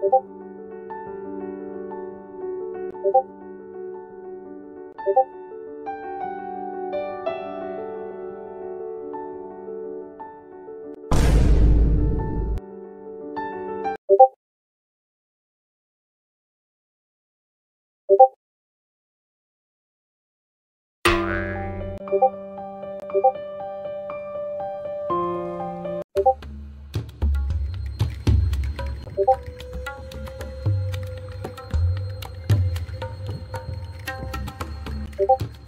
고고 you